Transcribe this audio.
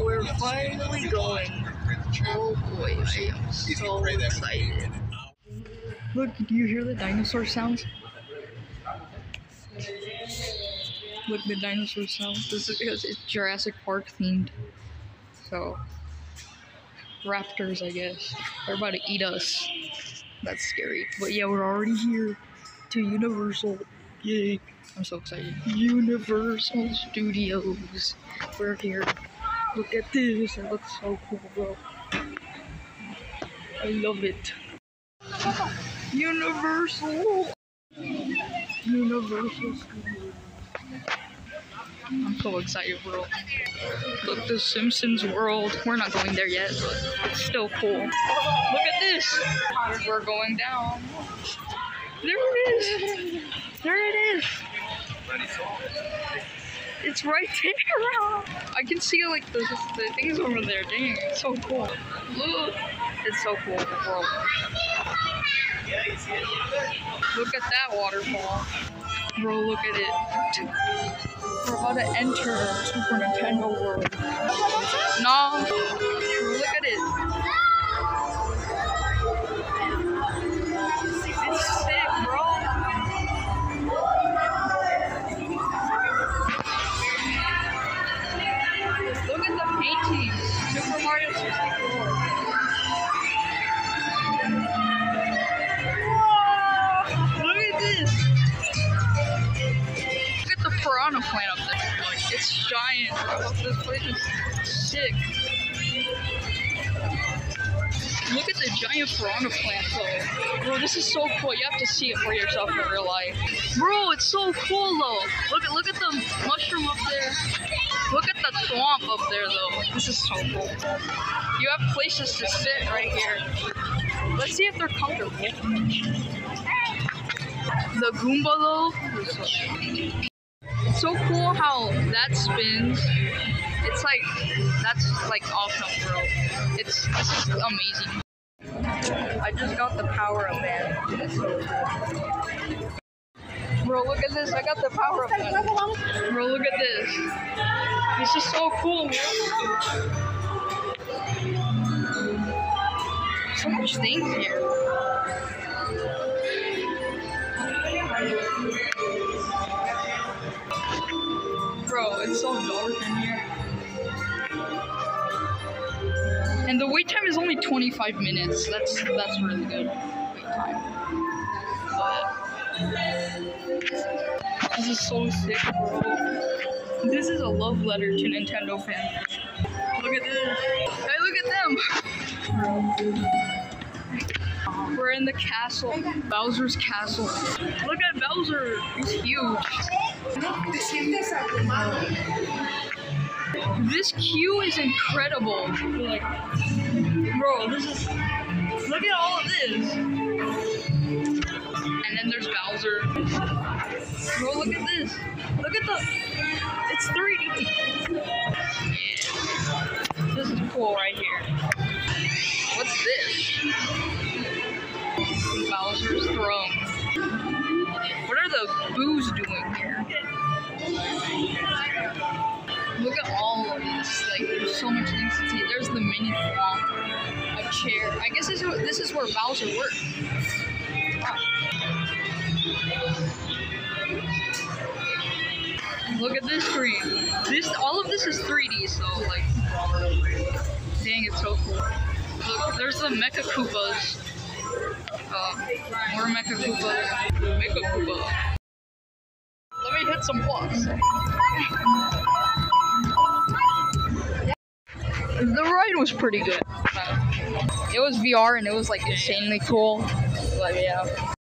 We're finally going. Oh boy, I am so excited. Look, do you hear the dinosaur sounds? Look, the dinosaur sounds. This is because it's Jurassic Park themed. So, raptors, I guess. They're about to eat us. That's scary. But yeah, we're already here to Universal. Yay. I'm so excited. Universal Studios. We're here. Look at this. Looks so cool, bro. I love it. Universal. Universal Studios. I'm so excited, bro. Look, the Simpsons world. We're not going there yet, but it's still cool. Look at this. We're going down. There it is. There it is. It's right there. I can see like the, the things over there. Dang, it's so cool. Look, it's so cool, bro. Look at that waterfall. Bro, look at it. We're about to enter Super Nintendo World. No, The paintings. Super Mario 64. Look at this. Look at the piranha plant up there. It's giant, bro. This place is sick. Look at the giant piranha plant, though. Bro, this is so cool. You have to see it for yourself in real life. Bro, it's so cool, though. Look at look at the mushroom up there. Look at the Thwomp up there, though. This is so cool. You have places to sit right here. Let's see if they're comfortable. The Goomba, though. So cool how that spins. It's like that's like awesome, bro. It's this is amazing. I just got the power up man. Bro, look at this. I got the power up man. Bro, look at this. This is so cool, bro. So much things here. And the wait time is only 25 minutes. That's that's really good wait time. But this is so sick, bro. This is a love letter to Nintendo fans. Look at this. Hey, look at them. We're in the castle, Bowser's castle. Look at Bowser. He's huge. This queue is incredible. Like, bro, this is. Look at all of this. And then there's Bowser. Bro, look at this. Look at the. It's 3D. Yeah. This is cool right here. What's this? Bowser's throne. What are the boos doing here? Look at all of this. Like, there's so much things to see. There's the mini Thwomp, a chair. I guess this is, this is where Bowser worked. Wow. Look at this screen. This, all of this is 3D, so like, dang, it's so cool. Look, there's the Mecha Koopas. Uh, more Mecha Koopas. Mecha Koopa. Let me hit some blocks. The ride was pretty good. It was VR and it was like insanely cool. But yeah.